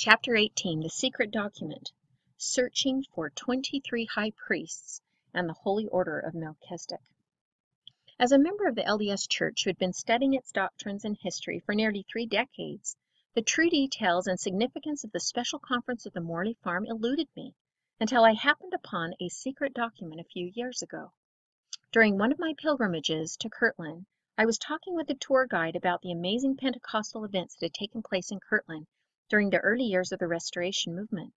Chapter 18 The Secret Document Searching for Twenty Three High Priests and the Holy Order of Melchizedek. As a member of the LDS Church who had been studying its doctrines and history for nearly three decades, the true details and significance of the special conference at the Morley farm eluded me until I happened upon a secret document a few years ago. During one of my pilgrimages to Kirtland, I was talking with a tour guide about the amazing Pentecostal events that had taken place in Kirtland during the early years of the Restoration movement.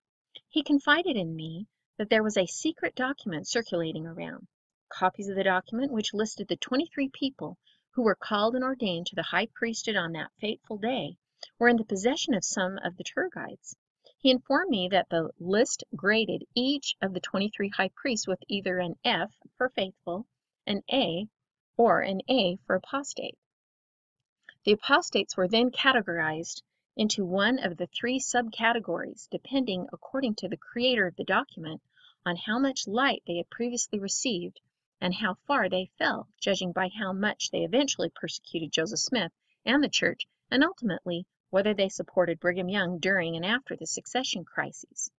He confided in me that there was a secret document circulating around. Copies of the document, which listed the 23 people who were called and ordained to the high priesthood on that fateful day, were in the possession of some of the tour guides. He informed me that the list graded each of the 23 high priests with either an F for faithful, an A, or an A for apostate. The apostates were then categorized into one of the three subcategories, depending, according to the creator of the document, on how much light they had previously received and how far they fell, judging by how much they eventually persecuted Joseph Smith and the church, and ultimately whether they supported Brigham Young during and after the secession crises.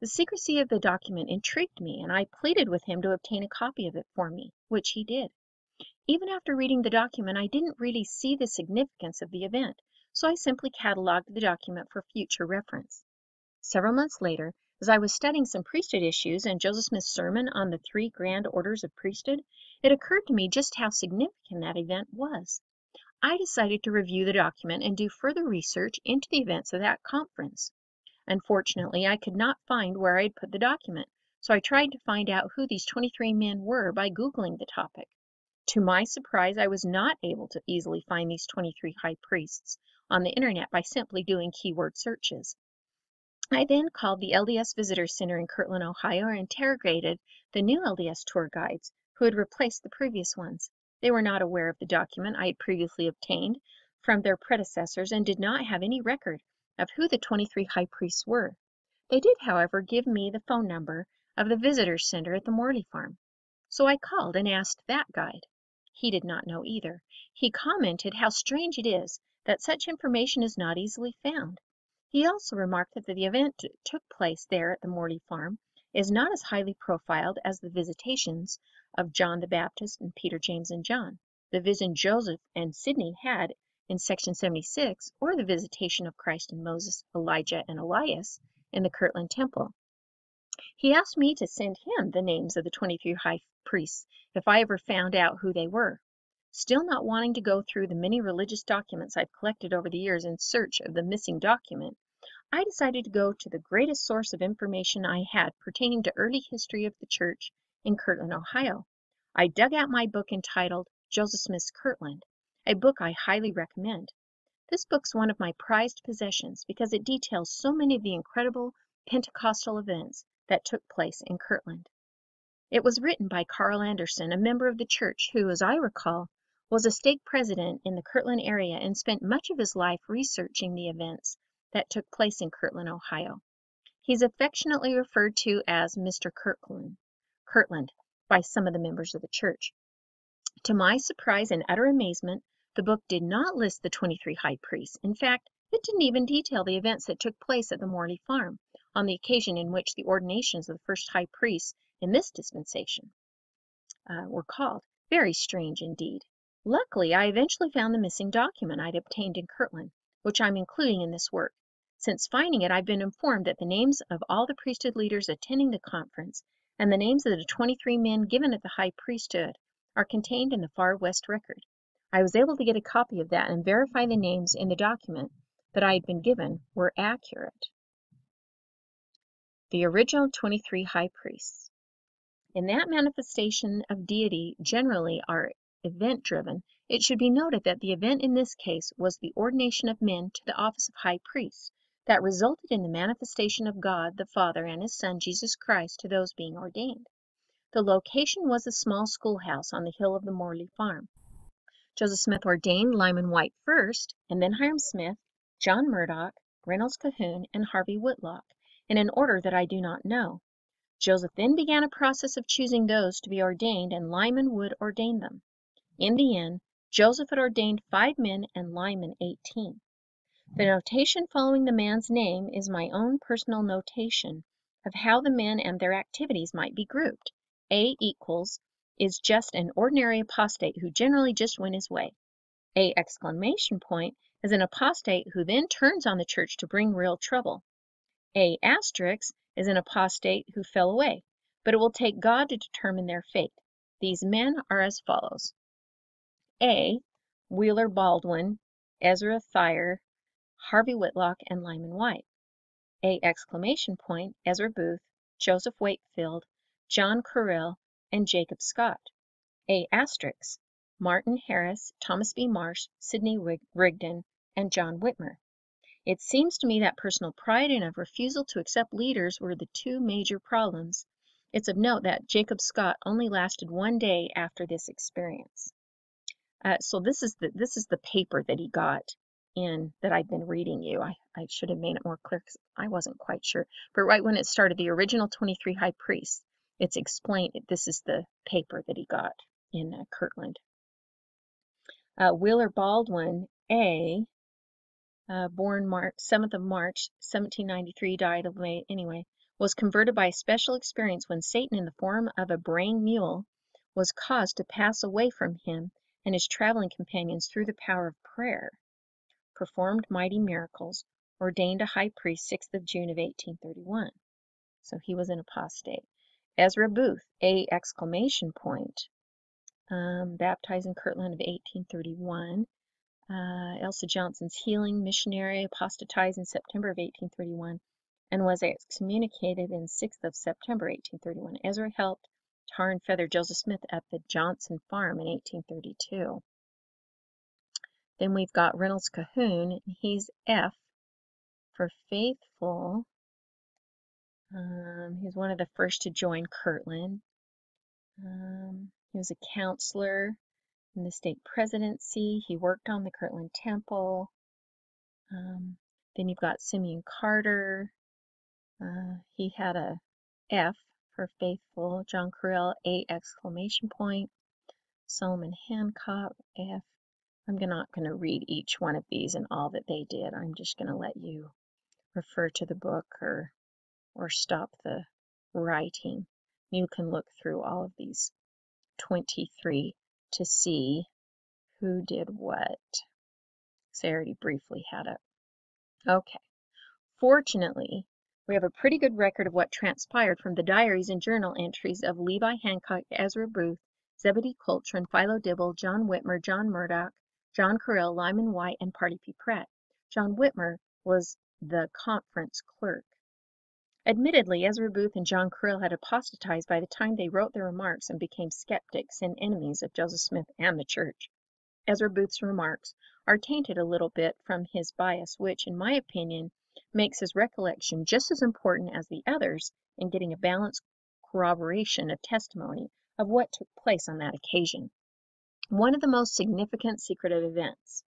The secrecy of the document intrigued me, and I pleaded with him to obtain a copy of it for me, which he did. Even after reading the document I didn't really see the significance of the event so I simply cataloged the document for future reference. Several months later, as I was studying some priesthood issues and Joseph Smith's sermon on the three grand orders of priesthood, it occurred to me just how significant that event was. I decided to review the document and do further research into the events of that conference. Unfortunately, I could not find where I had put the document, so I tried to find out who these 23 men were by Googling the topic. To my surprise, I was not able to easily find these 23 high priests, on the internet by simply doing keyword searches. I then called the LDS Visitor Center in Kirtland, Ohio, and interrogated the new LDS tour guides who had replaced the previous ones. They were not aware of the document I had previously obtained from their predecessors and did not have any record of who the 23 high priests were. They did, however, give me the phone number of the visitor center at the Morley farm. So I called and asked that guide. He did not know either. He commented how strange it is that such information is not easily found. He also remarked that the event that took place there at the Morley farm is not as highly profiled as the visitations of John the Baptist and Peter, James, and John, the vision Joseph and Sidney had in section 76, or the visitation of Christ and Moses, Elijah, and Elias in the Kirtland Temple. He asked me to send him the names of the 23 high priests if I ever found out who they were. Still not wanting to go through the many religious documents I've collected over the years in search of the missing document, I decided to go to the greatest source of information I had pertaining to early history of the church in Kirtland, Ohio. I dug out my book entitled Joseph Smith's Kirtland, a book I highly recommend. This book's one of my prized possessions because it details so many of the incredible Pentecostal events that took place in Kirtland. It was written by Carl Anderson, a member of the church who, as I recall, was a stake president in the Kirtland area and spent much of his life researching the events that took place in Kirtland, Ohio. He's affectionately referred to as Mr. Kirtland, Kirtland by some of the members of the church. To my surprise and utter amazement, the book did not list the 23 high priests. In fact, it didn't even detail the events that took place at the Morley farm on the occasion in which the ordinations of the first high priests in this dispensation uh, were called. Very strange indeed. Luckily, I eventually found the missing document I'd obtained in Kirtland, which I'm including in this work. Since finding it, I've been informed that the names of all the priesthood leaders attending the conference and the names of the 23 men given at the high priesthood are contained in the Far West record. I was able to get a copy of that and verify the names in the document that I had been given were accurate. The original 23 high priests. In that manifestation of deity generally are event driven, it should be noted that the event in this case was the ordination of men to the office of high priest that resulted in the manifestation of God the Father and his Son Jesus Christ to those being ordained. The location was a small schoolhouse on the hill of the Morley farm. Joseph Smith ordained Lyman Wight first, and then Hyrum Smith, John Murdock, Reynolds Cahoon, and Harvey Whitlock, in an order that I do not know. Joseph then began a process of choosing those to be ordained, and Lyman would ordain them. In the end, Joseph had ordained five men and Lyman eighteen. The notation following the man's name is my own personal notation of how the men and their activities might be grouped. A equals is just an ordinary apostate who generally just went his way. A exclamation point is an apostate who then turns on the church to bring real trouble. A asterisk is an apostate who fell away, but it will take God to determine their fate. These men are as follows: A. Wheeler Baldwin, Ezra Thayer, Harvey Whitlock, and Lyman Wight; A exclamation point, Ezra Booth, Joseph Wakefield, John Corrill, and Jacob Scott. A Martin Harris, Thomas B. Marsh, Sidney Rigdon, and John Whitmer. It seems to me that personal pride and a refusal to accept leaders were the two major problems. It's of note that Jacob Scott only lasted one day after this experience. Uh, so this is the this is the paper that he got in that I've been reading you. I, I should have made it more clear because I wasn't quite sure. But right when it started, the original 23 high priests, it's explained. This is the paper that he got in uh, Kirtland. Uh, Wheeler Baldwin, A, uh, born March 7th of March 1793, died of late anyway, was converted by a special experience when Satan, in the form of a braying mule, was caused to pass away from him and his traveling companions through the power of prayer performed mighty miracles, ordained a high priest 6th of June of 1831. So he was an apostate. Ezra Booth, A exclamation point, um, baptized in Kirtland of 1831. Uh, Elsa Johnson's healing missionary apostatized in September of 1831 and was excommunicated in 6th of September 1831. Ezra helped tar and feather Joseph Smith at the Johnson farm in 1832. Then we've got Reynolds Cahoon. He's F for faithful. Um, he's one of the first to join Kirtland. Um, he was a counselor in the stake presidency. He worked on the Kirtland Temple. Um, then you've got Simeon Carter. Uh, he had a F for faithful. John Corrill, A exclamation point. Solomon Hancock, F. I'm not going to read each one of these and all that they did. I'm just going to let you refer to the book or or stop the writing. You can look through all of these 23 to see who did what. So I already briefly had it. Okay. Fortunately, we have a pretty good record of what transpired from the diaries and journal entries of Levi Hancock, Ezra Booth, Zebedee Coltrin, Philo Dibble, John Whitmer, John Murdock, John Corrill, Lyman Wight, and Parley P. Pratt. John Whitmer was the conference clerk. Admittedly, Ezra Booth and John Corrill had apostatized by the time they wrote their remarks and became skeptics and enemies of Joseph Smith and the church. Ezra Booth's remarks are tainted a little bit from his bias, which, in my opinion, makes his recollection just as important as the others in getting a balanced corroboration of testimony of what took place on that occasion one of the most significant secretive events.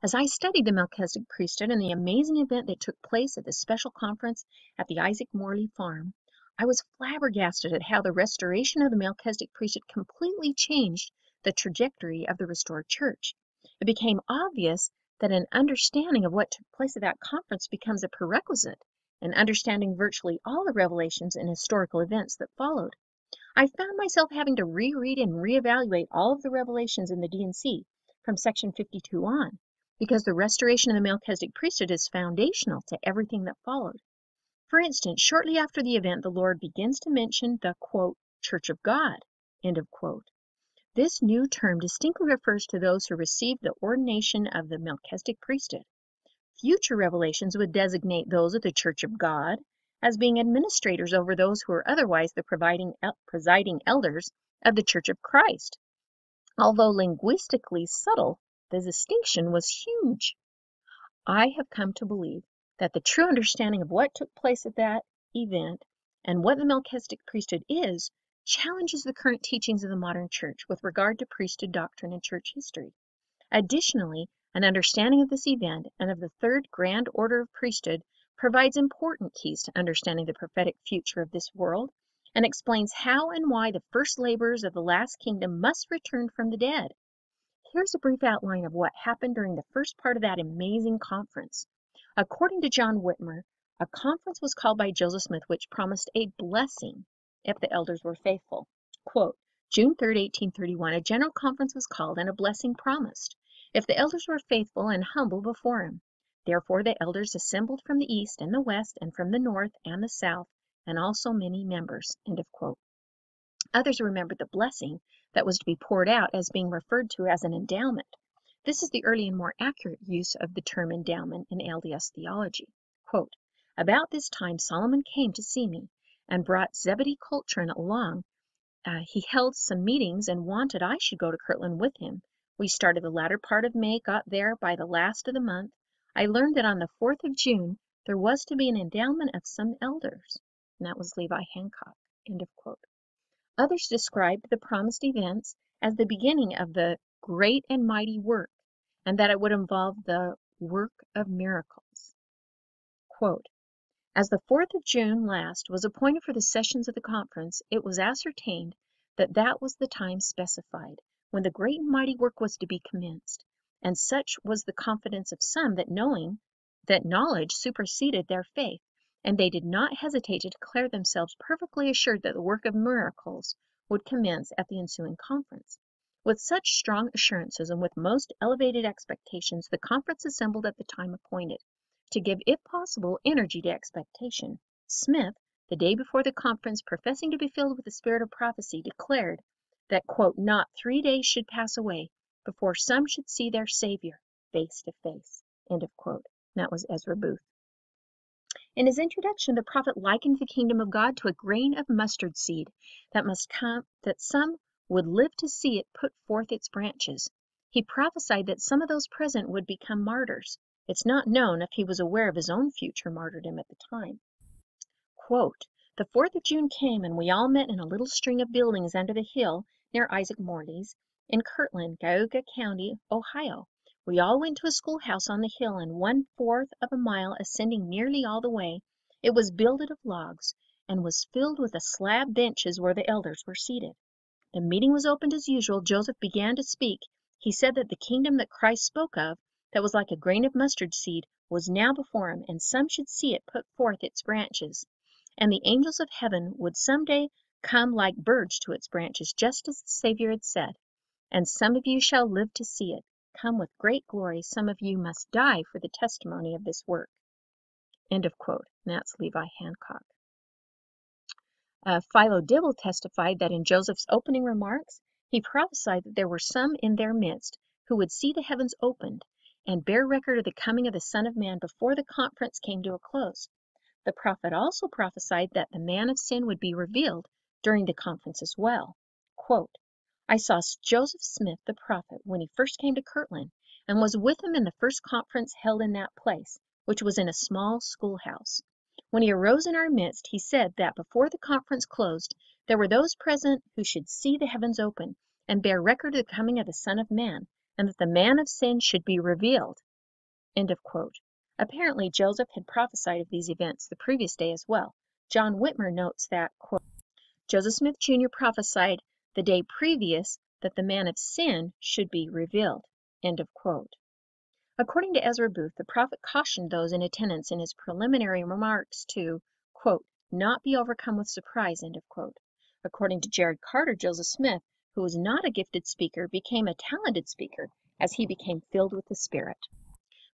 As I studied the Melchizedek priesthood and the amazing event that took place at the special conference at the Isaac Morley farm, I was flabbergasted at how the restoration of the Melchizedek priesthood completely changed the trajectory of the restored church. It became obvious that an understanding of what took place at that conference becomes a prerequisite in understanding virtually all the revelations and historical events that followed. I found myself having to reread and reevaluate all of the revelations in the D&C from section 52 on, because the restoration of the Melchizedek priesthood is foundational to everything that followed. For instance, shortly after the event, the Lord begins to mention the quote, Church of God, end of quote. This new term distinctly refers to those who received the ordination of the Melchizedek priesthood. Future revelations would designate those of the Church of God as being administrators over those who are otherwise the providing presiding elders of the Church of Christ. Although linguistically subtle, the distinction was huge. I have come to believe that the true understanding of what took place at that event and what the Melchizedek priesthood is challenges the current teachings of the modern church with regard to priesthood doctrine and church history. Additionally, an understanding of this event and of the third grand order of priesthood provides important keys to understanding the prophetic future of this world and explains how and why the first laborers of the last kingdom must return from the dead. here's a brief outline of what happened during the first part of that amazing conference. According to John Whitmer, a conference was called by Joseph Smith which promised a blessing if the elders were faithful. Quote, June 3, 1831, a general conference was called and a blessing promised if the elders were faithful and humble before him. Therefore the elders assembled from the east and the west and from the north and the south and also many members. End of quote. Others remembered the blessing that was to be poured out as being referred to as an endowment. This is the early and more accurate use of the term endowment in LDS theology. Quote, About this time Solomon came to see me and brought Zebedee Coltrin along. Uh, he held some meetings and wanted I should go to Kirtland with him. We started the latter part of May, got there by the last of the month. I learned that on the 4th of June there was to be an endowment of some elders, and that was Levi Hancock. End of quote. Others described the promised events as the beginning of the great and mighty work, and that it would involve the work of miracles. Quote, As the 4th of June last was appointed for the sessions of the conference, it was ascertained that that was the time specified when the great and mighty work was to be commenced, and such was the confidence of some that knowing that knowledge superseded their faith, and they did not hesitate to declare themselves perfectly assured that the work of miracles would commence at the ensuing conference. With such strong assurances and with most elevated expectations, the conference assembled at the time appointed, to give, if possible, energy to expectation. Smith, the day before the conference, professing to be filled with the spirit of prophecy, declared that, quote, not three days should pass away before some should see their Savior face to face. End of quote. That was Ezra Booth. In his introduction the prophet likened the kingdom of God to a grain of mustard seed that must come that some would live to see it put forth its branches. He prophesied that some of those present would become martyrs. It's not known if he was aware of his own future martyrdom at the time. The 4th of June came and we all met in a little string of buildings under the hill near Isaac Morley's in Kirtland, Geauga County, Ohio. We all went to a schoolhouse on the hill and one fourth of a mile ascending nearly all the way. It was builded of logs, and was filled with the slab benches where the elders were seated. The meeting was opened as usual. Joseph began to speak. He said that the kingdom that Christ spoke of, that was like a grain of mustard seed, was now before him, and some should see it put forth its branches. And the angels of heaven would some day come like birds to its branches, just as the Savior had said. And some of you shall live to see it come with great glory, some of you must die for the testimony of this work. End of quote. And that's Levi Hancock. Uh, Philo Dibble testified that in Joseph's opening remarks, he prophesied that there were some in their midst who would see the heavens opened and bear record of the coming of the Son of Man before the conference came to a close. The prophet also prophesied that the man of sin would be revealed during the conference as well. Quote, I saw Joseph Smith the prophet when he first came to Kirtland, and was with him in the first conference held in that place, which was in a small schoolhouse. When he arose in our midst, he said that before the conference closed there were those present who should see the heavens open, and bear record of the coming of the Son of Man, and that the man of sin should be revealed. Apparently Joseph had prophesied of these events the previous day as well. John Whitmer notes that, Joseph Smith Jr. prophesied the day previous that the man of sin should be revealed. According to Ezra Booth, the prophet cautioned those in attendance in his preliminary remarks to, quote, not be overcome with surprise. According to Jared Carter, Joseph Smith, who was not a gifted speaker, became a talented speaker as he became filled with the Spirit.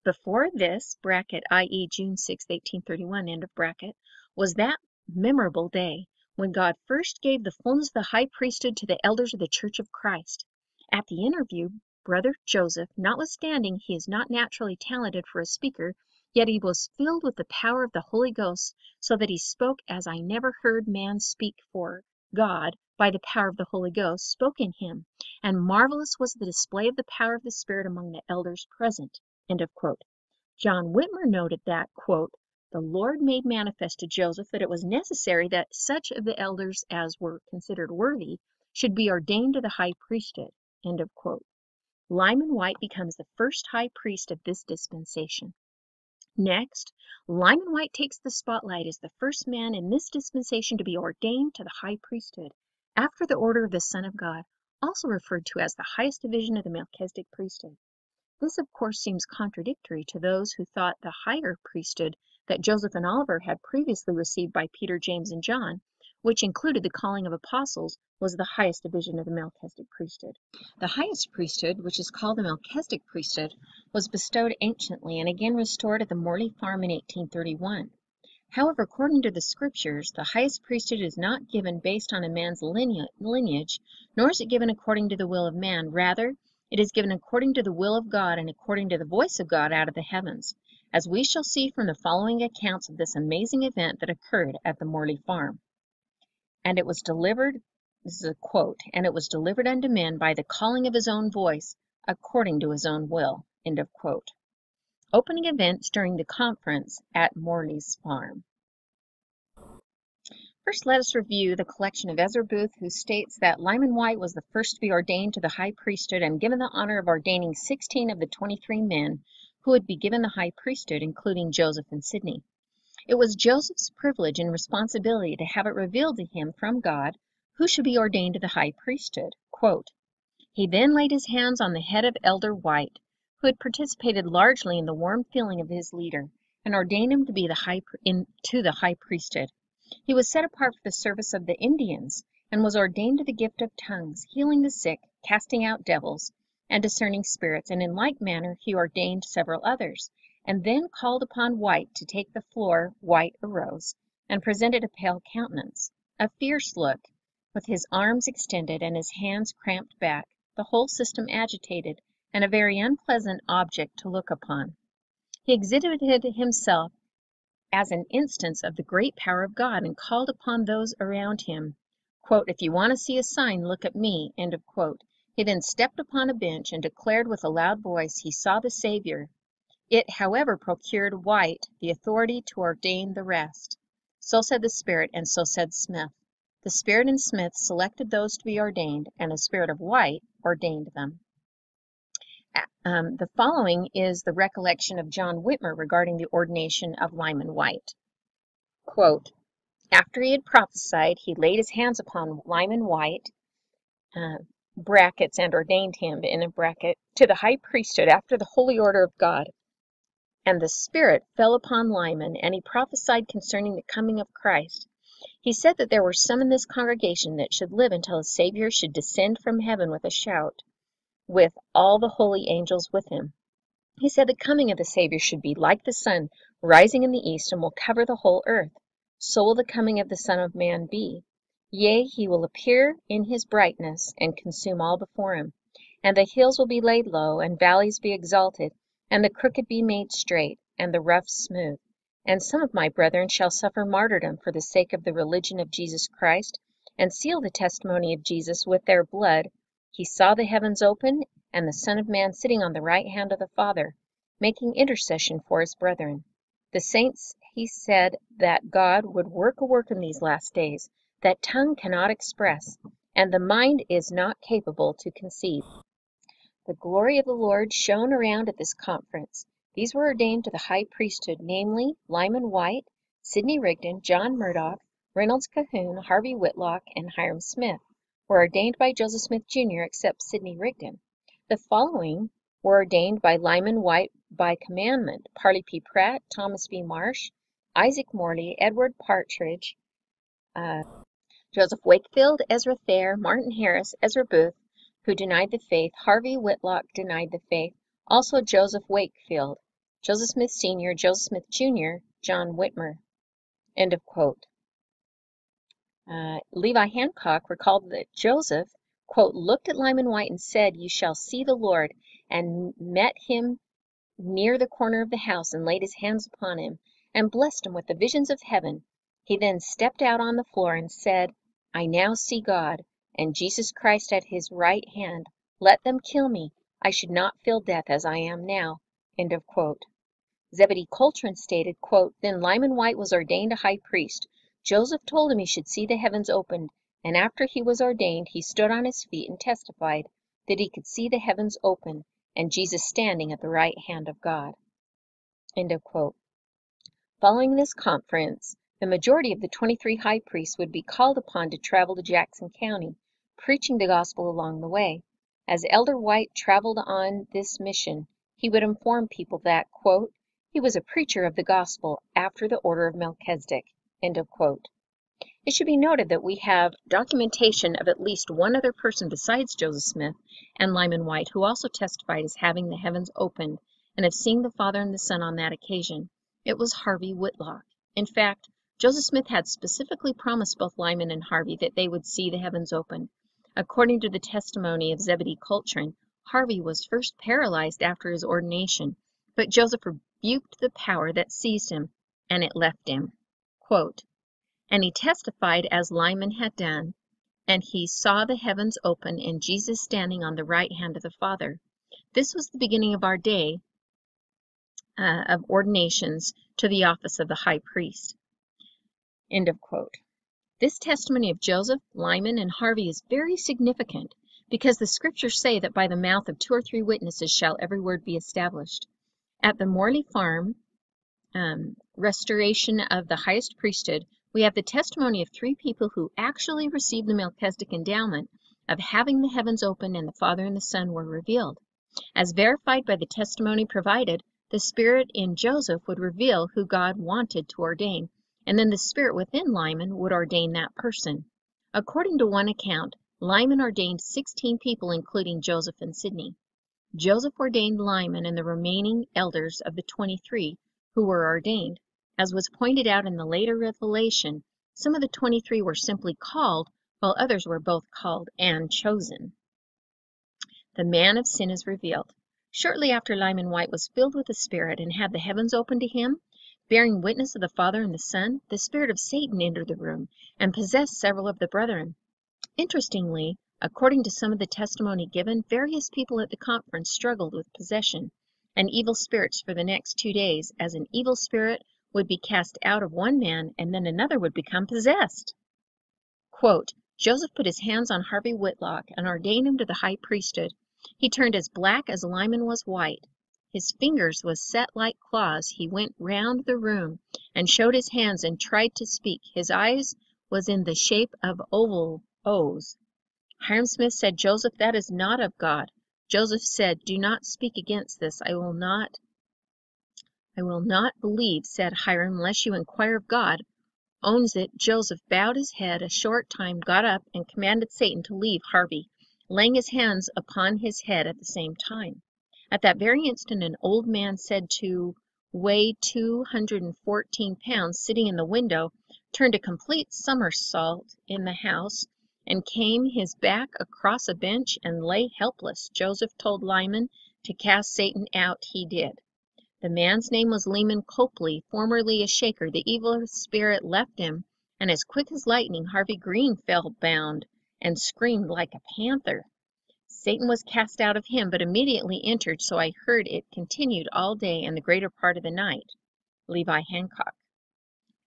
Before this, bracket, i.e. June 6, 1831, end of bracket, was that memorable day when God first gave the fullness of the high priesthood to the elders of the Church of Christ. At the interview, Brother Joseph, notwithstanding he is not naturally talented for a speaker, yet he was filled with the power of the Holy Ghost, so that he spoke as I never heard man speak for God, by the power of the Holy Ghost, spoke in him, and marvelous was the display of the power of the Spirit among the elders present. John Whitmer noted that, quote, the Lord made manifest to Joseph that it was necessary that such of the elders as were considered worthy should be ordained to the high priesthood. Lyman Wight becomes the first high priest of this dispensation. Next, Lyman Wight takes the spotlight as the first man in this dispensation to be ordained to the high priesthood, after the order of the Son of God. also referred to as the highest division of the Melchizedek priesthood. This, of course, seems contradictory to those who thought the higher priesthood that Joseph and Oliver had previously received by Peter, James, and John, which included the calling of apostles, was the highest division of the Melchizedek priesthood. The highest priesthood, which is called the Melchizedek priesthood, was bestowed anciently and again restored at the Morley farm in 1831. However, according to the scriptures, the highest priesthood is not given based on a man's lineage, nor is it given according to the will of man. Rather, it is given according to the will of God and according to the voice of God out of the heavens, as we shall see from the following accounts of this amazing event that occurred at the Morley farm. And it was delivered, this is a quote, and it was delivered unto men by the calling of his own voice, according to his own will. End of quote. Opening events during the conference at Morley's farm. First, let us review the collection of Ezra Booth, who states that Lyman White was the first to be ordained to the high priesthood and given the honor of ordaining 16 of the 23 men who would be given the high priesthood, including Joseph and Sidney. It was Joseph's privilege and responsibility to have it revealed to him from God who should be ordained to the high priesthood. Quote, he then laid his hands on the head of Elder Wight, who had participated largely in the warm feeling of his leader, and ordained him to be the high in, to the high priesthood. He was set apart for the service of the Indians, and was ordained to the gift of tongues, healing the sick, casting out devils, and discerning spirits, and in like manner he ordained several others, and then called upon Wight to take the floor. Wight arose, and presented a pale countenance, a fierce look, with his arms extended and his hands cramped back, the whole system agitated, and a very unpleasant object to look upon. He exhibited himself as an instance of the great power of God, and called upon those around him, quote, "If you want to see a sign, look at me." End of quote. He then stepped upon a bench and declared with a loud voice he saw the Savior. It, however, procured Wight the authority to ordain the rest. So said the Spirit, and so said Smith. The Spirit and Smith selected those to be ordained, and the Spirit of Wight ordained them. Um, the following is the recollection of John Whitmer regarding the ordination of Lyman Wight. Quote, After he had prophesied, he laid his hands upon Lyman Wight, uh, brackets, and ordained him, in a bracket, to the high priesthood after the holy order of God. And the Spirit fell upon Lyman, and he prophesied concerning the coming of Christ. He said that there were some in this congregation that should live until a Savior should descend from heaven with a shout with all the holy angels with him. He said the coming of the Savior should be like the sun rising in the east and will cover the whole earth. So will the coming of the Son of Man be. Yea, he will appear in his brightness and consume all before him. And the hills will be laid low, and valleys be exalted, and the crooked be made straight, and the rough smooth. And some of my brethren shall suffer martyrdom for the sake of the religion of Jesus Christ, and seal the testimony of Jesus with their blood. He saw the heavens open, and the Son of Man sitting on the right hand of the Father, making intercession for his brethren. The saints he said that God would work a work in these last days that tongue cannot express, and the mind is not capable to conceive. The glory of the Lord shone around at this conference. These were ordained to the high priesthood, namely, Lyman Wight, Sidney Rigdon, John Murdock, Reynolds Cahoon, Harvey Whitlock, and Hyrum Smith were ordained by Joseph Smith, Jr., except Sidney Rigdon. The following were ordained by Lyman Wight by commandment: Parley P. Pratt, Thomas B. Marsh, Isaac Morley, Edward Partridge, uh, Joseph Wakefield, Ezra Thayer, Martin Harris, Ezra Booth, who denied the faith, Harvey Whitlock denied the faith, also Joseph Wakefield, Joseph Smith Sr., Joseph Smith Jr., John Whitmer. End of quote. Uh, Levi Hancock recalled that Joseph, quote, looked at Lyman Wight and said, You shall see the Lord, and met him near the corner of the house, and laid his hands upon him, and blessed him with the visions of heaven. He then stepped out on the floor and said, I now see God, and Jesus Christ at his right hand. Let them kill me. I should not feel death as I am now. End of quote. Zebedee Coltrin stated, quote, Then Lyman Wight was ordained a high priest. Joseph told him he should see the heavens opened, and after he was ordained he stood on his feet and testified that he could see the heavens open and Jesus standing at the right hand of God. Following this conference, the majority of the 23 high priests would be called upon to travel to Jackson County, preaching the gospel along the way. As Elder Wight traveled on this mission he would inform people that quote, "he was a preacher of the gospel after the order of Melchizedek." It should be noted that we have documentation of at least one other person besides Joseph Smith and Lyman Wight who also testified as having the heavens opened and of seeing the Father and the Son on that occasion. It was Harvey Whitlock. In fact, Joseph Smith had specifically promised both Lyman and Harvey that they would see the heavens opened. According to the testimony of Zebedee Coltrin, Harvey was first paralyzed after his ordination, but Joseph rebuked the power that seized him, and it left him. "And he testified as Lyman had done, and he saw the heavens open and Jesus standing on the right hand of the Father. This was the beginning of our day uh, of ordinations to the office of the high priest." End of quote. This testimony of Joseph, Lyman, and Harvey is very significant because the scriptures say that by the mouth of two or three witnesses shall every word be established. At the Morley Farm um, restoration of the highest priesthood, we have the testimony of three people who actually received the Melchizedek endowment of having the heavens open and the Father and the Son were revealed. As verified by the testimony provided, the Spirit in Joseph would reveal who God wanted to ordain and then the spirit within Lyman would ordain that person. According to one account, Lyman ordained 16 people including Joseph and Sidney. Joseph ordained Lyman and the remaining elders of the 23 who were ordained. As was pointed out in the later revelation, some of the 23 were simply called, while others were both called and chosen. The man of sin is revealed. Shortly after Lyman Wight was filled with the Spirit and had the heavens opened to him, Bearing witness of the Father and the Son, the spirit of Satan entered the room and possessed several of the brethren. Interestingly, according to some of the testimony given, various people at the conference struggled with possession and evil spirits for the next two days, as an evil spirit would be cast out of one man and then another would become possessed. Quote, Joseph put his hands on Harvey Whitlock and ordained him to the high priesthood. He turned as black as Lyman was white. His fingers was set like claws. He went round the room and showed his hands and tried to speak. His eyes was in the shape of oval O's. Hyrum Smith said, Joseph, that is not of God. Joseph said, Do not speak against this. I will not I will not believe, said Hyrum, unless you inquire of God. Owns it, Joseph bowed his head a short time, got up, and commanded Satan to leave Harvey, laying his hands upon his head at the same time. At that very instant an old man said to weigh two hundred and fourteen pounds, sitting in the window, turned a complete somersault in the house, and came his back across a bench and lay helpless. Joseph told Lyman to cast Satan out. He did. The man's name was Leman Copley, formerly a Shaker. The evil spirit left him, and as quick as lightning Harvey Green fell bound, and screamed like a panther. Satan was cast out of him, but immediately entered, so I heard it continued all day and the greater part of the night. Levi Hancock.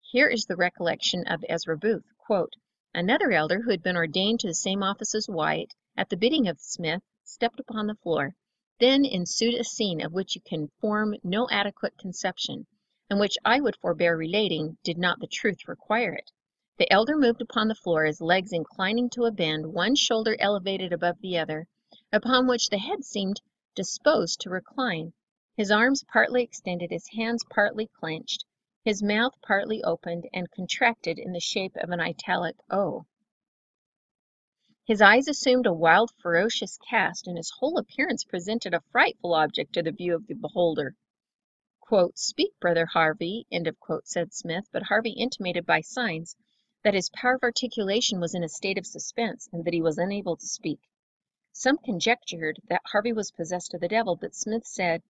Here is the recollection of Ezra Booth. Quote, Another elder who had been ordained to the same office as Wight, at the bidding of Smith, stepped upon the floor. Then ensued a scene of which you can form no adequate conception, and which I would forbear relating, did not the truth require it. The elder moved upon the floor, his legs inclining to a bend, one shoulder elevated above the other, upon which the head seemed disposed to recline, his arms partly extended, his hands partly clenched, his mouth partly opened and contracted in the shape of an italic O. His eyes assumed a wild, ferocious cast, and his whole appearance presented a frightful object to the view of the beholder. "Speak, brother Harvey," end of quote, said Smith, but Harvey intimated by signs that his power of articulation was in a state of suspense, and that he was unable to speak. Some conjectured that Harvey was possessed of the devil, but Smith said,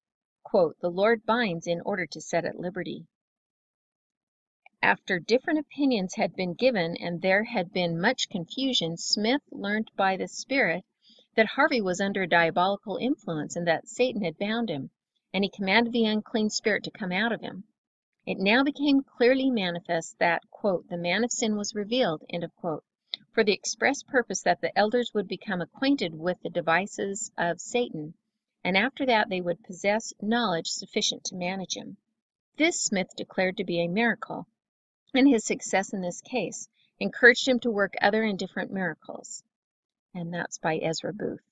"The Lord binds in order to set at liberty." After different opinions had been given and there had been much confusion, Smith learned by the Spirit that Harvey was under diabolical influence and that Satan had bound him, and he commanded the unclean spirit to come out of him. It now became clearly manifest that "the man of sin was revealed," end of quote, for the express purpose that the elders would become acquainted with the devices of Satan, and after that they would possess knowledge sufficient to manage him. This Smith declared to be a miracle, and his success in this case encouraged him to work other and different miracles. and that's by Ezra Booth.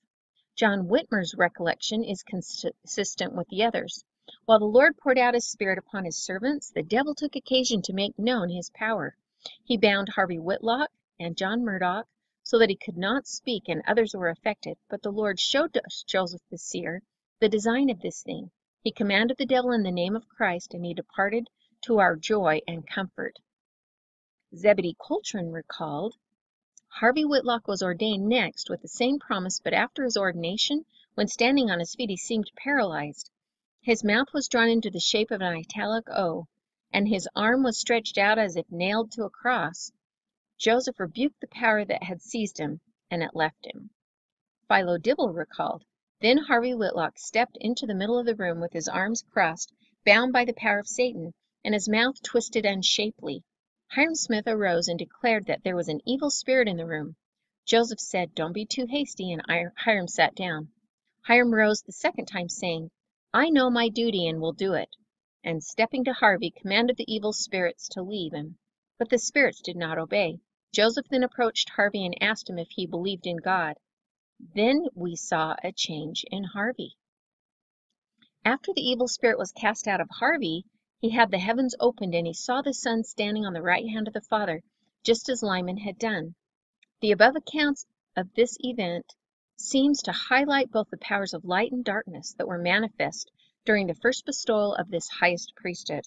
John Whitmer's recollection is consistent with the others. While the Lord poured out his Spirit upon his servants, the devil took occasion to make known his power. He bound Harvey Whitlock and John Murdock so that he could not speak and others were affected, but the Lord showed Joseph the seer the design of this thing. He commanded the devil in the name of Christ, and he departed to our joy and comfort. Zebedee Coltrin recalled, Harvey Whitlock was ordained next with the same promise, but after his ordination, when standing on his feet, he seemed paralyzed. His mouth was drawn into the shape of an italic O, and his arm was stretched out as if nailed to a cross. Joseph rebuked the power that had seized him, and it left him. Philo Dibble recalled, Then Harvey Whitlock stepped into the middle of the room with his arms crossed, bound by the power of Satan, and his mouth twisted unshapely. Hyrum Smith arose and declared that there was an evil spirit in the room. Joseph said, Don't be too hasty, and Hyrum sat down. Hyrum rose the second time, saying, I know my duty and will do it, and stepping to Harvey, commanded the evil spirits to leave him. But the spirits did not obey. Joseph then approached Harvey and asked him if he believed in God. Then we saw a change in Harvey. After the evil spirit was cast out of Harvey, he had the heavens opened and he saw the Son standing on the right hand of the Father, just as Lyman had done. The above accounts of this event seems to highlight both the powers of light and darkness that were manifest during the first bestowal of this highest priesthood.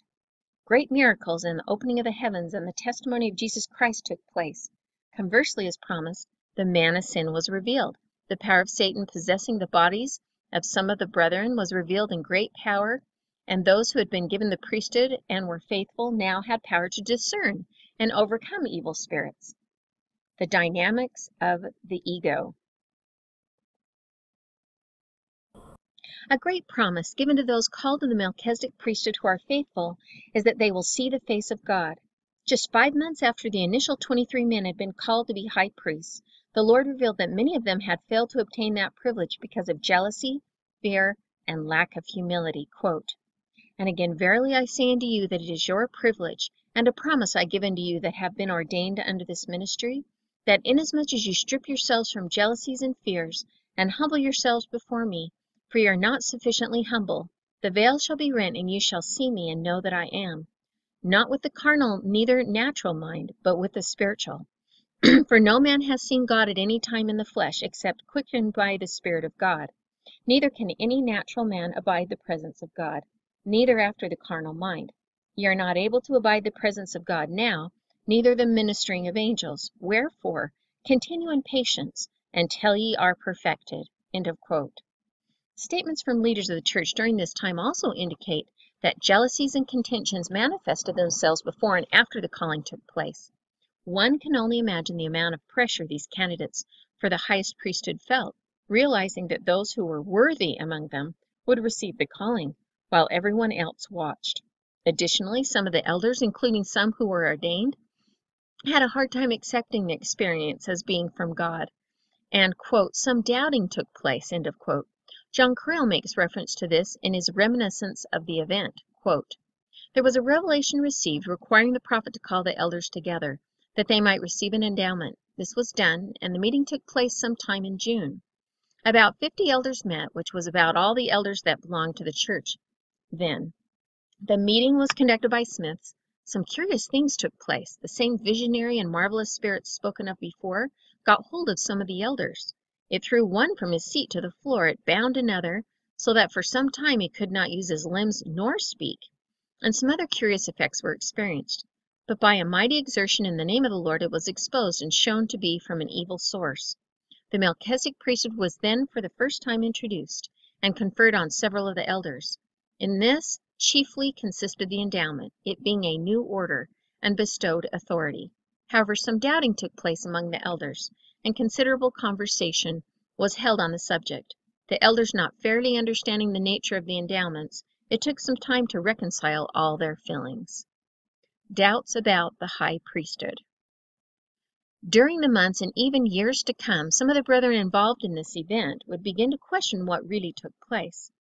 Great miracles in the opening of the heavens and the testimony of Jesus Christ took place. Conversely, as promised, the man of sin was revealed. The power of Satan possessing the bodies of some of the brethren was revealed in great power, and those who had been given the priesthood and were faithful now had power to discern and overcome evil spirits. The dynamics of the ego. A great promise given to those called to the Melchizedek priesthood who are faithful is that they will see the face of God. Just five months after the initial 23 men had been called to be high priests, the Lord revealed that many of them had failed to obtain that privilege because of jealousy, fear, and lack of humility. Quote, and again, verily I say unto you that it is your privilege, and a promise I give unto you that have been ordained unto this ministry, that inasmuch as you strip yourselves from jealousies and fears, and humble yourselves before me, for ye are not sufficiently humble. The veil shall be rent, and ye shall see me, and know that I am. Not with the carnal, neither natural mind, but with the spiritual. for no man has seen God at any time in the flesh, except quickened by the Spirit of God. Neither can any natural man abide the presence of God, neither after the carnal mind. Ye are not able to abide the presence of God now, neither the ministering of angels. Wherefore, continue in patience until ye are perfected. Statements from leaders of the church during this time also indicate that jealousies and contentions manifested themselves before and after the calling took place. One can only imagine the amount of pressure these candidates for the highest priesthood felt, realizing that those who were worthy among them would receive the calling, while everyone else watched. Additionally, some of the elders, including some who were ordained, had a hard time accepting the experience as being from God, and, quote, some doubting took place, end of quote. John Corrill makes reference to this in his reminiscence of the event. Quote, there was a revelation received requiring the prophet to call the elders together, that they might receive an endowment. This was done, and the meeting took place some time in June. About fifty elders met, which was about all the elders that belonged to the church then. The meeting was conducted by Smiths. Some curious things took place. The same visionary and marvelous spirits spoken of before got hold of some of the elders. It threw one from his seat to the floor, it bound another, so that for some time he could not use his limbs nor speak, and some other curious effects were experienced. But by a mighty exertion in the name of the Lord it was exposed and shown to be from an evil source. The Melchizedek priesthood was then for the first time introduced, and conferred on several of the elders. In this chiefly consisted the endowment, it being a new order, and bestowed authority. However, some doubting took place among the elders, and considerable conversation was held on the subject. The elders not fairly understanding the nature of the endowments, it took some time to reconcile all their feelings. Doubts about the high priesthood. During the months and even years to come, some of the brethren involved in this event would begin to question what really took place.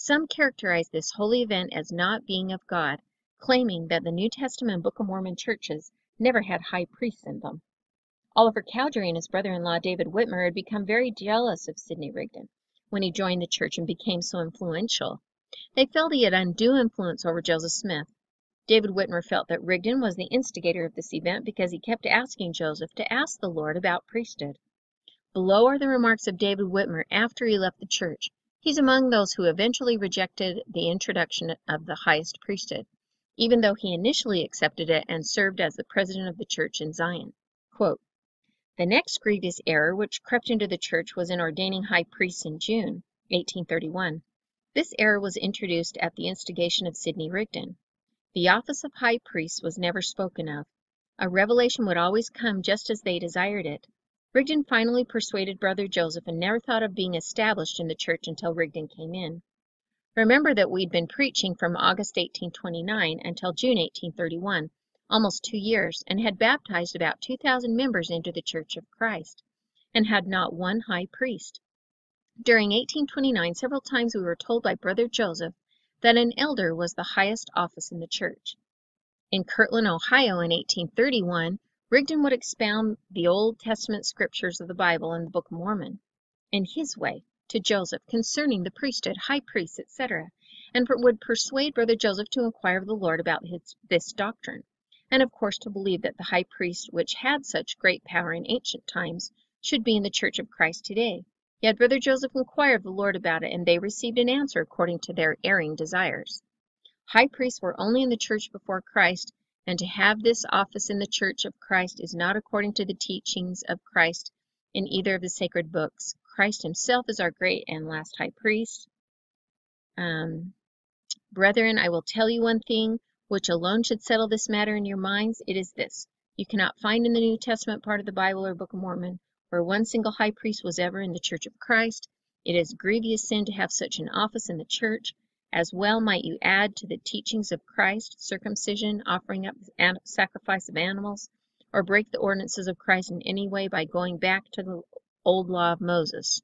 Some characterize this holy event as not being of God, claiming that the New Testament and Book of Mormon churches never had high priests in them. Oliver Cowdery and his brother-in-law David Whitmer had become very jealous of Sidney Rigdon when he joined the church and became so influential. They felt he had undue influence over Joseph Smith. David Whitmer felt that Rigdon was the instigator of this event because he kept asking Joseph to ask the Lord about priesthood. Below are the remarks of David Whitmer after he left the church. He's among those who eventually rejected the introduction of the highest priesthood, even though he initially accepted it and served as the president of the church in Zion. Quote, the next grievous error which crept into the church was in ordaining high priests in June, 1831. This error was introduced at the instigation of Sidney Rigdon. The office of high priest was never spoken of. A revelation would always come just as they desired it. Rigdon finally persuaded Brother Joseph and never thought of being established in the church until Rigdon came in. Remember that we'd been preaching from August 1829 until June 1831 almost two years, and had baptized about 2,000 members into the Church of Christ, and had not one high priest. During 1829 several times we were told by Brother Joseph that an elder was the highest office in the church. In Kirtland, Ohio, in 1831, Rigdon would expound the Old Testament scriptures of the Bible and the Book of Mormon, in his way, to Joseph concerning the priesthood, high priests, etc., and would persuade Brother Joseph to inquire of the Lord about his, this doctrine and of course to believe that the high priest which had such great power in ancient times should be in the Church of Christ today. Yet Brother Joseph inquired of the Lord about it, and they received an answer according to their erring desires. High priests were only in the church before Christ, and to have this office in the Church of Christ is not according to the teachings of Christ in either of the sacred books. Christ himself is our great and last high priest. Um, brethren, I will tell you one thing which alone should settle this matter in your minds, it is this: you cannot find in the New Testament part of the Bible or Book of Mormon where one single high priest was ever in the Church of Christ. It is grievous sin to have such an office in the church. As well might you add to the teachings of Christ circumcision, offering up sacrifice of animals, or break the ordinances of Christ in any way by going back to the old law of Moses.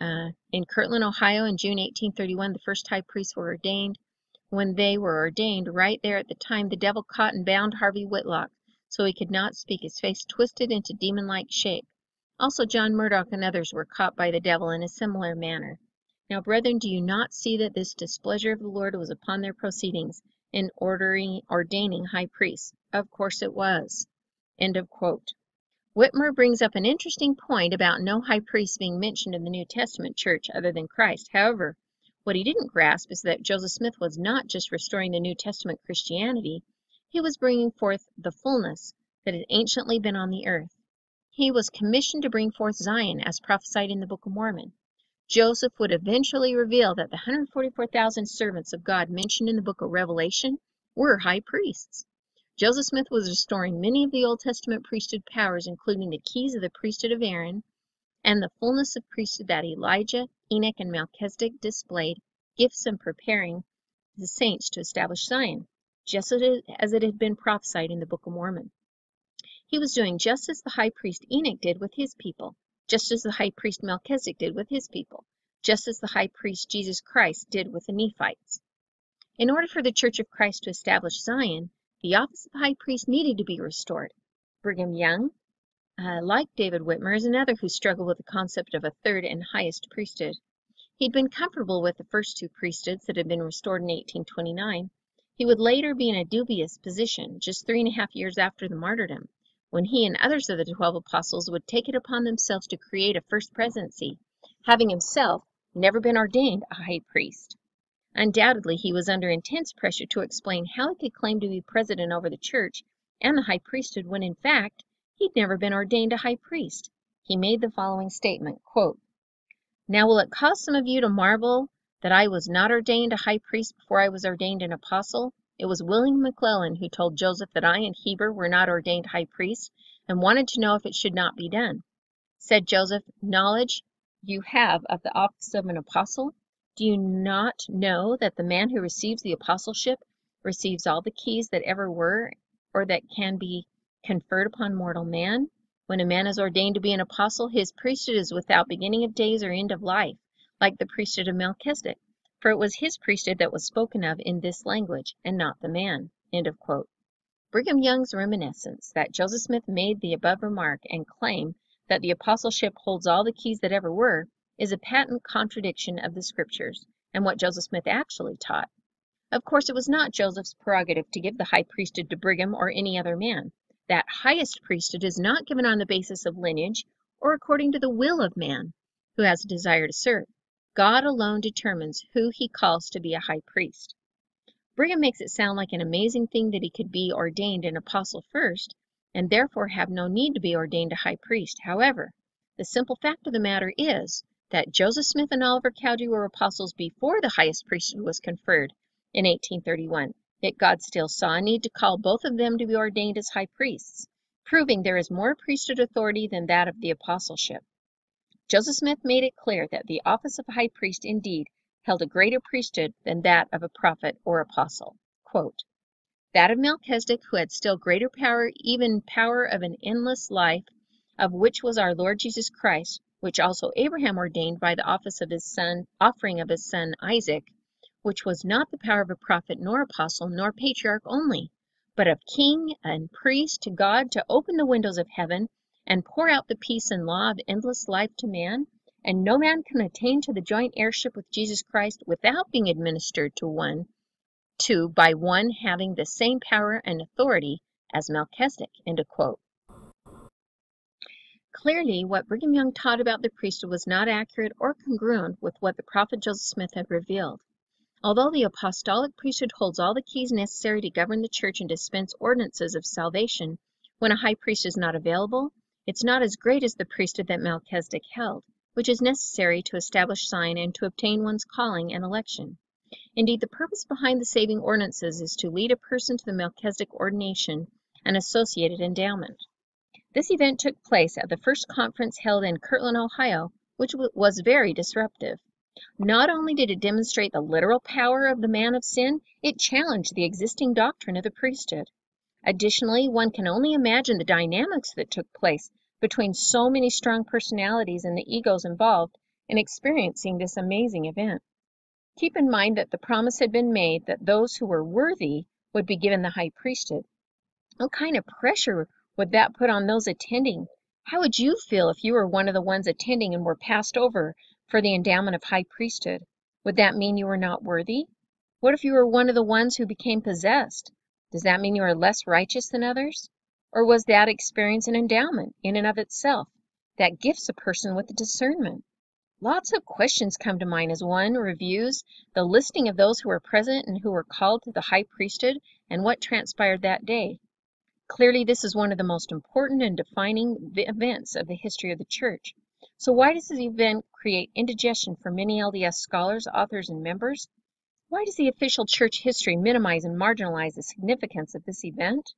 Uh, in Kirtland, Ohio, in June 1831, the first high priests were ordained. When they were ordained, right there at the time, the devil caught and bound Harvey Whitlock, so he could not speak, his face twisted into demon-like shape. Also John Murdock and others were caught by the devil in a similar manner. Now, brethren, do you not see that this displeasure of the Lord was upon their proceedings in ordering, ordaining high priests? Of course it was. End of quote. Whitmer brings up an interesting point about no high priest being mentioned in the New Testament church other than Christ. However, what he didn't grasp is that Joseph Smith was not just restoring the New Testament Christianity, he was bringing forth the fullness that had anciently been on the earth. He was commissioned to bring forth Zion as prophesied in the Book of Mormon. Joseph would eventually reveal that the 144,000 servants of God mentioned in the book of Revelation were high priests. Joseph Smith was restoring many of the Old Testament priesthood powers, including the keys of the priesthood of Aaron, and the fullness of priesthood that Elijah, Enoch, and Melchizedek displayed, gifts in preparing the saints to establish Zion, just as it had been prophesied in the Book of Mormon. He was doing just as the high priest Enoch did with his people, just as the high priest Melchizedek did with his people, just as the high priest Jesus Christ did with the Nephites. In order for the Church of Christ to establish Zion, the office of high priest needed to be restored. Brigham Young, uh, like David Whitmer, is another who struggled with the concept of a third and highest priesthood. He'd been comfortable with the first two priesthoods that had been restored in 1829. He would later be in a dubious position, just three and a half years after the martyrdom, when he and others of the twelve apostles would take it upon themselves to create a first presidency, having himself never been ordained a high priest. Undoubtedly, he was under intense pressure to explain how he could claim to be president over the church and the high priesthood when, in fact, He'd never been ordained a high priest. He made the following statement, quote, Now will it cause some of you to marvel that I was not ordained a high priest before I was ordained an apostle? It was William McLellin who told Joseph that I and Heber were not ordained high priests and wanted to know if it should not be done. Said Joseph, Knowledge you have of the office of an apostle? Do you not know that the man who receives the apostleship receives all the keys that ever were or that can be conferred upon mortal man? When a man is ordained to be an apostle, his priesthood is without beginning of days or end of life, like the priesthood of Melchizedek, for it was his priesthood that was spoken of in this language, and not the man. Brigham Young's reminiscence that Joseph Smith made the above remark and claim that the apostleship holds all the keys that ever were is a patent contradiction of the scriptures and what Joseph Smith actually taught. Of course, it was not Joseph's prerogative to give the high priesthood to Brigham or any other man. That highest priesthood is not given on the basis of lineage or according to the will of man who has a desire to serve. God alone determines who he calls to be a high priest. Brigham makes it sound like an amazing thing that he could be ordained an apostle first, and therefore have no need to be ordained a high priest. However, the simple fact of the matter is that Joseph Smith and Oliver Cowdery were apostles before the highest priesthood was conferred in 1831, yet God still saw a need to call both of them to be ordained as high priests, proving there is more priesthood authority than that of the apostleship. Joseph Smith made it clear that the office of high priest indeed held a greater priesthood than that of a prophet or apostle. Quote, that of Melchizedek, who had still greater power, even power of an endless life, of which was our Lord Jesus Christ, which also Abraham ordained by the office of his son, offering of his son Isaac, which was not the power of a prophet nor apostle nor patriarch only, but of king and priest to God to open the windows of heaven and pour out the peace and law of endless life to man, and no man can attain to the joint heirship with Jesus Christ without being administered to one to by one having the same power and authority as Melchizedek. End of quote. Clearly, what Brigham Young taught about the priesthood was not accurate or congruent with what the prophet Joseph Smith had revealed. Although the apostolic priesthood holds all the keys necessary to govern the church and dispense ordinances of salvation when a high priest is not available, it's not as great as the priesthood that Melchizedek held which is necessary to establish Zion and to obtain one's calling and election. Indeed, the purpose behind the saving ordinances is to lead a person to the Melchizedek ordination and associated endowment. This event took place at the first conference held in Kirtland, Ohio, which was very disruptive. Not only did it demonstrate the literal power of the man of sin, it challenged the existing doctrine of the priesthood. Additionally, one can only imagine the dynamics that took place between so many strong personalities and the egos involved in experiencing this amazing event. Keep in mind that the promise had been made that those who were worthy would be given the high priesthood. What kind of pressure would that put on those attending? How would you feel if you were one of the ones attending and were passed over for the endowment of high priesthood? Would that mean you were not worthy? What if you were one of the ones who became possessed? Does that mean you are less righteous than others? Or was that experience an endowment in and of itself that gifts a person with discernment? Lots of questions come to mind as one reviews the listing of those who were present and who were called to the high priesthood and what transpired that day. Clearly, this is one of the most important and defining events of the history of the church. So why does this event create indigestion for many LDS scholars, authors, and members? Why does the official church history minimize and marginalize the significance of this event?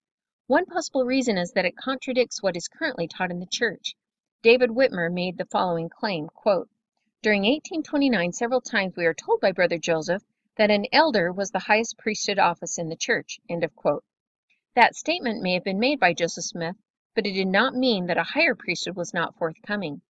One possible reason is that it contradicts what is currently taught in the church. David Whitmer made the following claim, quote, During 1829 several times we are told by Brother Joseph that an elder was the highest priesthood office in the church. End of quote. That statement may have been made by Joseph Smith, but it did not mean that a higher priesthood was not forthcoming.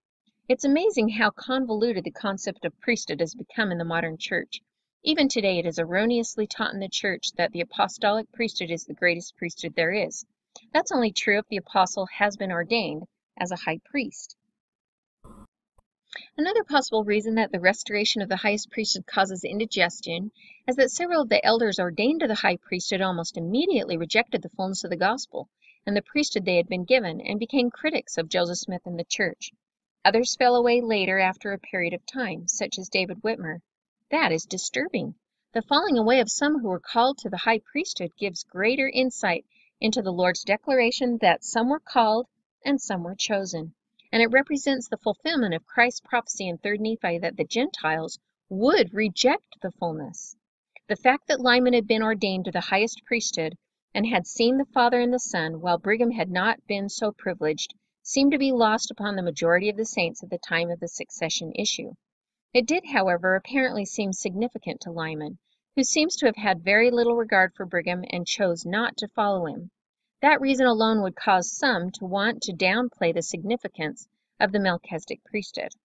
It's amazing how convoluted the concept of priesthood has become in the modern church. Even today it is erroneously taught in the church that the apostolic priesthood is the greatest priesthood there is. That's only true if the apostle has been ordained as a high priest. Another possible reason that the restoration of the highest priesthood causes indigestion is that several of the elders ordained to the high priesthood almost immediately rejected the fullness of the gospel and the priesthood they had been given and became critics of Joseph Smith and the church. Others fell away later after a period of time, such as David Whitmer. That is disturbing. The falling away of some who were called to the high priesthood gives greater insight into the Lord's declaration that some were called and some were chosen. And it represents the fulfillment of Christ's prophecy in 3 Nephi that the Gentiles would reject the fullness. The fact that Lyman had been ordained to the highest priesthood and had seen the Father and the Son, while Brigham had not been so privileged, seemed to be lost upon the majority of the saints at the time of the succession issue. It did, however, apparently seem significant to Lyman, who seems to have had very little regard for Brigham and chose not to follow him. That reason alone would cause some to want to downplay the significance of the Melchizedek priesthood.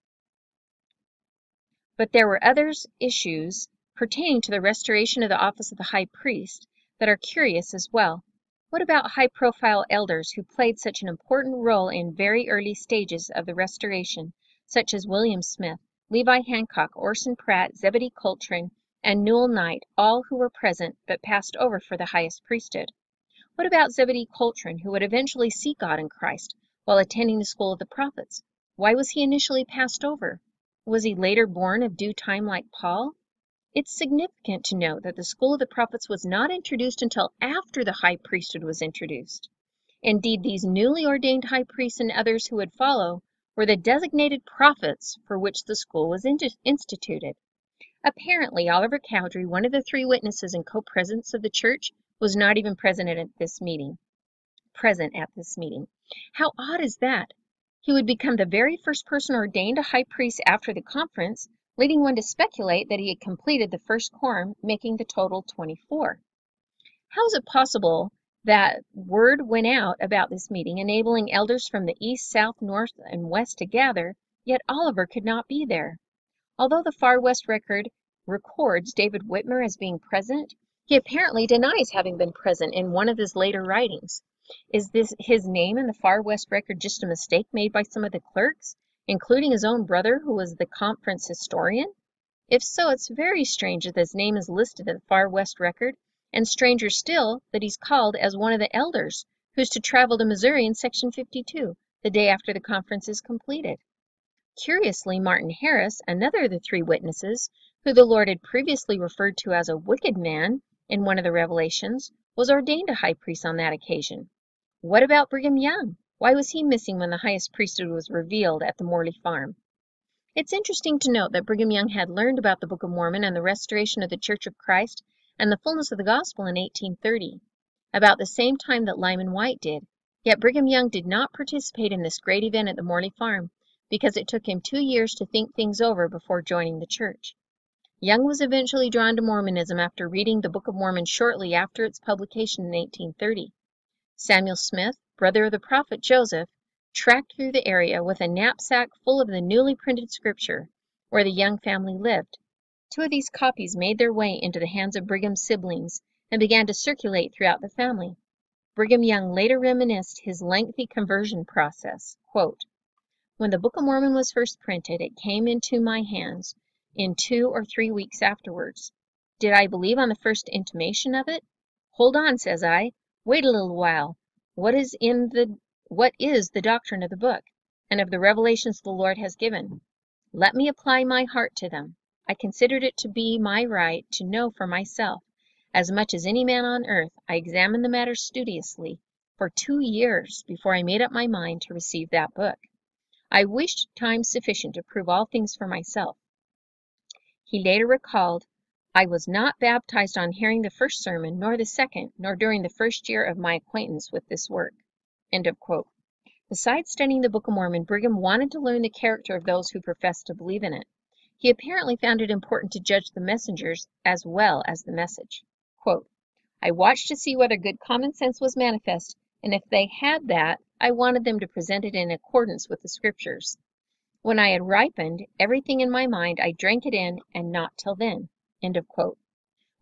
But there were other issues pertaining to the restoration of the office of the high priest that are curious as well. What about high profile elders who played such an important role in very early stages of the Restoration, such as William Smith, Levi Hancock, Orson Pratt, Zebedee Coltrin, and Newell Knight, all who were present but passed over for the highest priesthood? What about Zebedee Coltrin, who would eventually see God in Christ while attending the school of the prophets? Why was he initially passed over? Was he later born of due time like Paul? It's significant to note that the school of the prophets was not introduced until after the high priesthood was introduced. Indeed, these newly ordained high priests and others who would follow were the designated prophets for which the school was instituted. Apparently, Oliver Cowdery, one of the three witnesses and co-presidents of the church, was not even present at this meeting. Present at this meeting. How odd is that? He would become the very first person ordained a high priest after the conference, leading one to speculate that he had completed the first quorum, making the total 24. How is it possible that word went out about this meeting, enabling elders from the east, south, north, and west to gather, yet Oliver could not be there? Although the Far West record records David Whitmer as being present, he apparently denies having been present in one of his later writings. Is this his name in the Far West record just a mistake made by some of the clerks, including his own brother who was the conference historian? If so, it's very strange that his name is listed in the Far West record, and stranger still that he's called as one of the elders who's to travel to Missouri in section 52, the day after the conference is completed. Curiously, Martin Harris, another of the three witnesses, who the Lord had previously referred to as a wicked man in one of the revelations, was ordained a high priest on that occasion. What about Brigham Young? Why was he missing when the highest priesthood was revealed at the Morley farm? It's interesting to note that Brigham Young had learned about the Book of Mormon and the restoration of the Church of Christ and the fullness of the gospel in 1830, about the same time that Lyman Wight did. Yet Brigham Young did not participate in this great event at the Morley farm because it took him two years to think things over before joining the church. Young was eventually drawn to Mormonism after reading the Book of Mormon shortly after its publication in 1830. Samuel Smith, brother of the prophet Joseph, tracked through the area with a knapsack full of the newly printed scripture where the Young family lived. Two of these copies made their way into the hands of Brigham's siblings and began to circulate throughout the family. Brigham Young later reminisced his lengthy conversion process. When the Book of Mormon was first printed, it came into my hands in two or three weeks afterwards. Did I believe on the first intimation of it? Hold on, says I. Wait a little while. What is in the what is the doctrine of the book, and of the revelations the Lord has given? Let me apply my heart to them. I considered it to be my right to know for myself. As much as any man on earth, I examined the matter studiously for two years before I made up my mind to receive that book. I wished time sufficient to prove all things for myself. He later recalled I was not baptized on hearing the first sermon, nor the second, nor during the first year of my acquaintance with this work. Besides studying the Book of Mormon, Brigham wanted to learn the character of those who professed to believe in it. He apparently found it important to judge the messengers as well as the message. I watched to see whether good common sense was manifest, and if they had that, I wanted them to present it in accordance with the Scriptures. When I had ripened everything in my mind, I drank it in, and not till then.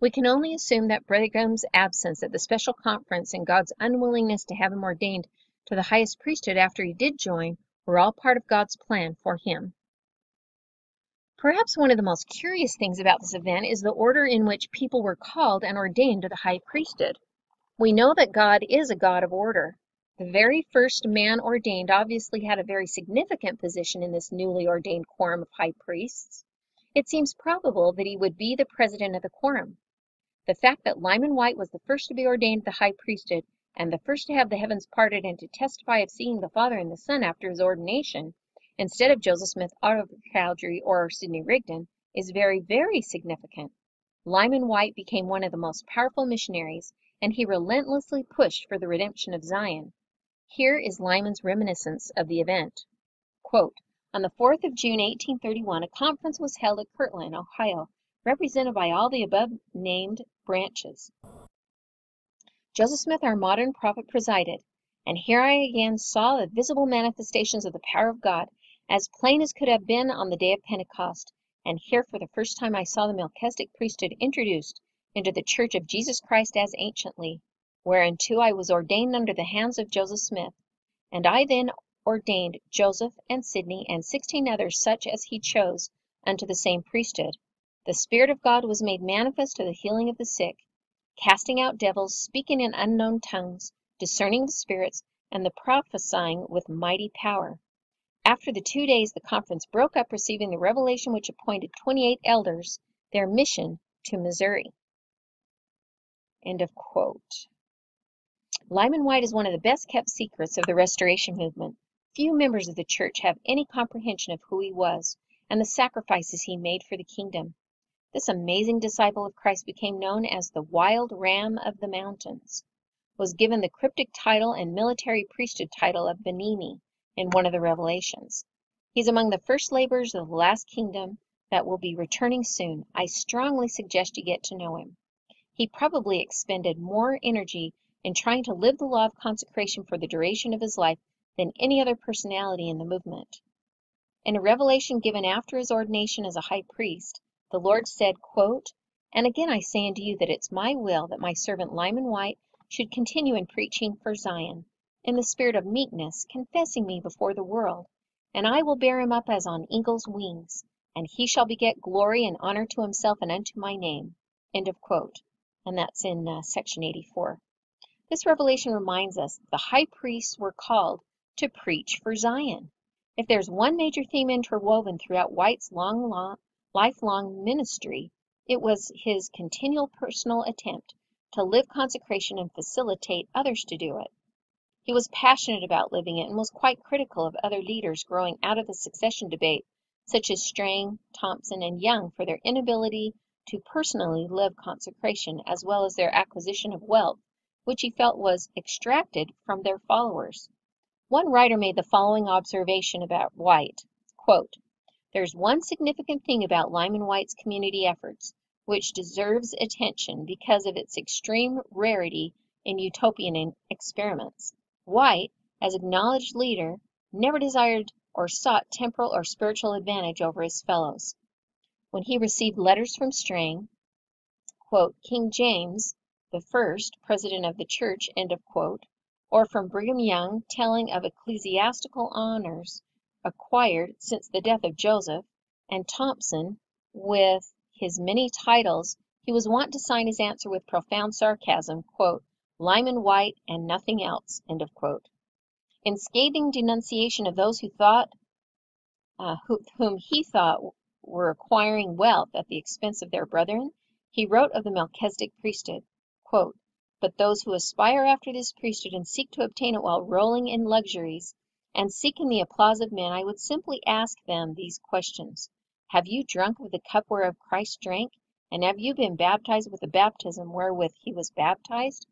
We can only assume that Brigham's absence at the special conference and God's unwillingness to have him ordained to the highest priesthood after he did join were all part of God's plan for him. Perhaps one of the most curious things about this event is the order in which people were called and ordained to the high priesthood. We know that God is a God of order. The very first man ordained obviously had a very significant position in this newly ordained quorum of high priests it seems probable that he would be the president of the quorum. The fact that Lyman Wight was the first to be ordained to the high priesthood and the first to have the heavens parted and to testify of seeing the Father and the Son after his ordination, instead of Joseph Smith, Oliver Cowdery, or Sidney Rigdon, is very, very significant. Lyman Wight became one of the most powerful missionaries, and he relentlessly pushed for the redemption of Zion. Here is Lyman's reminiscence of the event. Quote, on the 4th of June, 1831, a conference was held at Kirtland, Ohio, represented by all the above named branches. Joseph Smith, our modern prophet, presided, and here I again saw the visible manifestations of the power of God, as plain as could have been on the day of Pentecost, and here for the first time I saw the Melchizedek priesthood introduced into the Church of Jesus Christ as anciently. whereunto I was ordained under the hands of Joseph Smith. And I then ordained Joseph and Sidney and sixteen others such as he chose unto the same priesthood. The Spirit of God was made manifest to the healing of the sick, casting out devils, speaking in unknown tongues, discerning the spirits, and the prophesying with mighty power. After the two days the conference broke up receiving the revelation which appointed 28 elders their mission to Missouri. End of quote. Lyman Wight is one of the best kept secrets of the Restoration movement. Few members of the church have any comprehension of who he was and the sacrifices he made for the kingdom. This amazing disciple of Christ became known as the Wild Ram of the Mountains, was given the cryptic title and military priesthood title of Benini in one of the Revelations. He's among the first laborers of the last kingdom that will be returning soon. I strongly suggest you get to know him. He probably expended more energy in trying to live the law of consecration for the duration of his life than any other personality in the movement. In a revelation given after his ordination as a high priest, the Lord said, quote, And again I say unto you that it's my will that my servant Lyman Wight should continue in preaching for Zion, in the spirit of meekness, confessing me before the world. And I will bear him up as on eagle's wings, and he shall beget glory and honor to himself and unto my name. And that's in uh, section 84. This revelation reminds us the high priests were called to preach for Zion. If there's one major theme interwoven throughout Wight's long, long, lifelong ministry, it was his continual personal attempt to live consecration and facilitate others to do it. He was passionate about living it and was quite critical of other leaders growing out of the succession debate, such as Strang, Thompson, and Young, for their inability to personally live consecration, as well as their acquisition of wealth which he felt was extracted from their followers. One writer made the following observation about Wight quote, There's one significant thing about Lyman Wight's community efforts which deserves attention because of its extreme rarity in utopian experiments. Wight, as acknowledged leader, never desired or sought temporal or spiritual advantage over his fellows. When he received letters from Strang, King James the first president of the church, or from Brigham Young telling of ecclesiastical honors acquired since the death of Joseph, and Thompson with his many titles, he was wont to sign his answer with profound sarcasm, "Lyman Wight and nothing else." In scathing denunciation of those who thought uh, whom he thought were acquiring wealth at the expense of their brethren, he wrote of the Melchizedek priesthood. "But those who aspire after this priesthood and seek to obtain it while rolling in luxuries, and seeking the applause of men, I would simply ask them these questions: Have you drunk of the cup whereof Christ drank, and have you been baptized with the baptism wherewith he was baptized?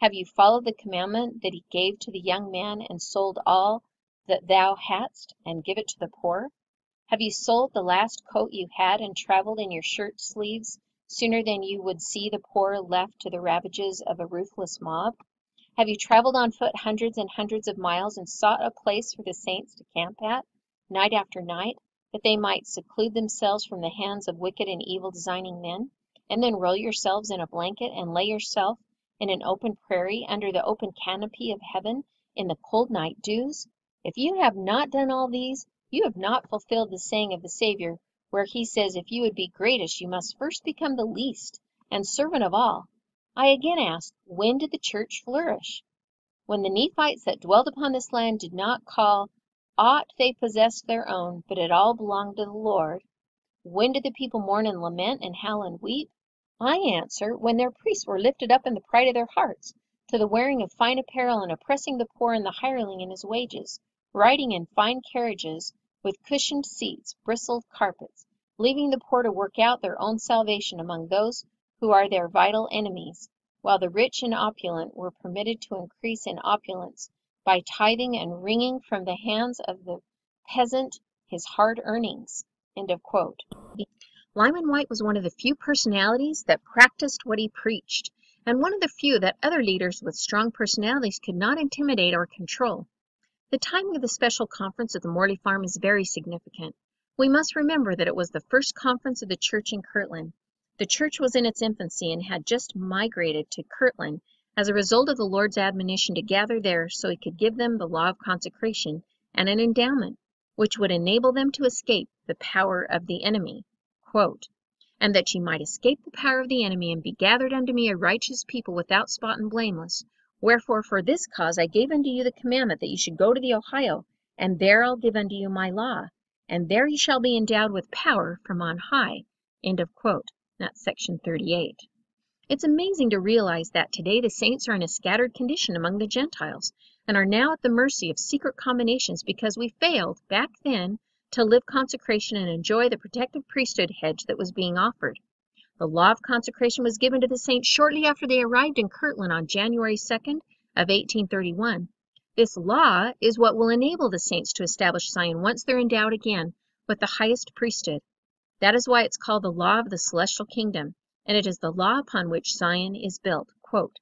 Have you followed the commandment that he gave to the young man, and sold all that thou hadst, and give it to the poor? Have you sold the last coat you had, and travelled in your shirt sleeves? sooner than you would see the poor left to the ravages of a ruthless mob? Have you traveled on foot hundreds and hundreds of miles and sought a place for the saints to camp at, night after night, that they might seclude themselves from the hands of wicked and evil designing men, and then roll yourselves in a blanket and lay yourself in an open prairie under the open canopy of heaven in the cold night dews? If you have not done all these, you have not fulfilled the saying of the Saviour where he says if you would be greatest you must first become the least and servant of all. I again ask, when did the church flourish? When the Nephites that dwelt upon this land did not call aught they possessed their own, but it all belonged to the Lord, when did the people mourn and lament and howl and weep? I answer, when their priests were lifted up in the pride of their hearts, to the wearing of fine apparel and oppressing the poor and the hireling in his wages, riding in fine carriages, with cushioned seats, Brussels carpets, leaving the poor to work out their own salvation among those who are their vital enemies, while the rich and opulent were permitted to increase in opulence by tithing and wringing from the hands of the peasant his hard earnings." Lyman Wight was one of the few personalities that practiced what he preached, and one of the few that other leaders with strong personalities could not intimidate or control. The timing of the special conference at the Morley farm is very significant. We must remember that it was the first conference of the church in Kirtland. The church was in its infancy and had just migrated to Kirtland as a result of the Lord's admonition to gather there so he could give them the law of consecration and an endowment which would enable them to escape the power of the enemy. And that ye might escape the power of the enemy, and be gathered unto me a righteous people without spot and blameless. Wherefore for this cause I gave unto you the commandment that ye should go to the Ohio, and there I'll give unto you my law, and there ye shall be endowed with power from on high. End of quote. That's section 38. It's amazing to realize that today the saints are in a scattered condition among the Gentiles and are now at the mercy of secret combinations because we failed, back then, to live consecration and enjoy the protective priesthood hedge that was being offered. The law of consecration was given to the saints shortly after they arrived in Kirtland on January 2nd of 1831. This law is what will enable the saints to establish Zion once they're endowed again with the highest priesthood. That is why it's called the law of the celestial kingdom, and it is the law upon which Zion is built. Quote,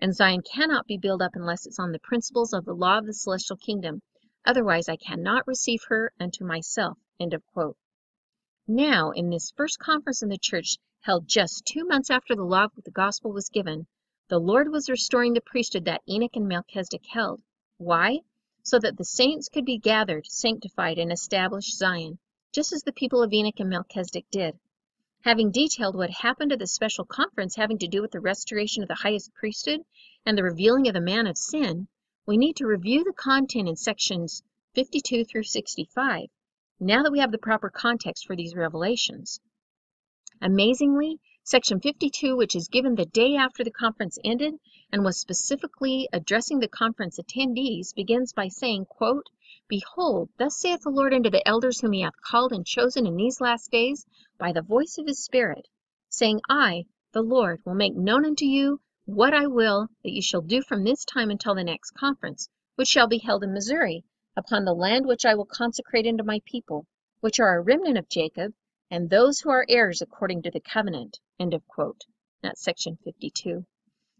and Zion cannot be built up unless it's on the principles of the law of the celestial kingdom. Otherwise I cannot receive her unto myself. End of quote. Now, in this first conference in the church held just two months after the law of the gospel was given, the Lord was restoring the priesthood that Enoch and Melchizedek held. Why? So that the saints could be gathered, sanctified, and establish Zion, just as the people of Enoch and Melchizedek did. Having detailed what happened at the special conference having to do with the restoration of the highest priesthood and the revealing of the man of sin, we need to review the content in sections 52 through 65, now that we have the proper context for these revelations. Amazingly, section 52, which is given the day after the conference ended and was specifically addressing the conference attendees, begins by saying, quote, Behold, thus saith the Lord unto the elders whom he hath called and chosen in these last days by the voice of his Spirit, saying, I, the Lord, will make known unto you what I will that you shall do from this time until the next conference, which shall be held in Missouri, upon the land which I will consecrate unto my people, which are a remnant of Jacob, and those who are heirs according to the covenant. End of quote. That's section 52.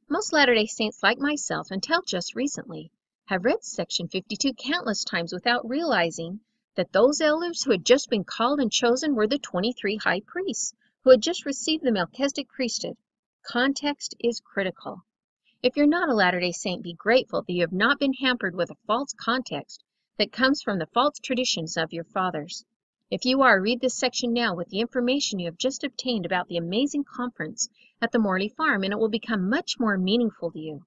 Most Latter-day Saints like myself, until just recently, have read section 52 countless times without realizing that those elders who had just been called and chosen were the 23 high priests who had just received the Melchizedek priesthood. Context is critical. If you're not a Latter-day Saint, be grateful that you have not been hampered with a false context that comes from the false traditions of your fathers. If you are, read this section now with the information you have just obtained about the amazing conference at the Morley Farm, and it will become much more meaningful to you.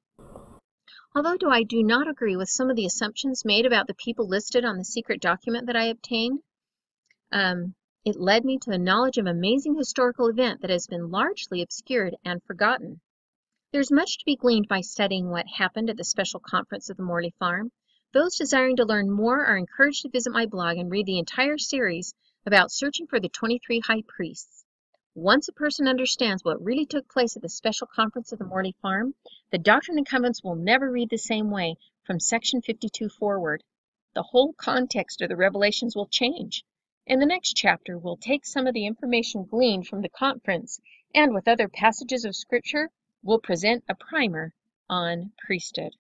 Although do I do not agree with some of the assumptions made about the people listed on the secret document that I obtained, um, it led me to the knowledge of amazing historical event that has been largely obscured and forgotten. There's much to be gleaned by studying what happened at the special conference of the Morley Farm, those desiring to learn more are encouraged to visit my blog and read the entire series about searching for the 23 high priests. Once a person understands what really took place at the special conference of the Morley Farm, the Doctrine and Covenants will never read the same way from section 52 forward. The whole context of the revelations will change. In the next chapter, we'll take some of the information gleaned from the conference and with other passages of Scripture, we'll present a primer on priesthood.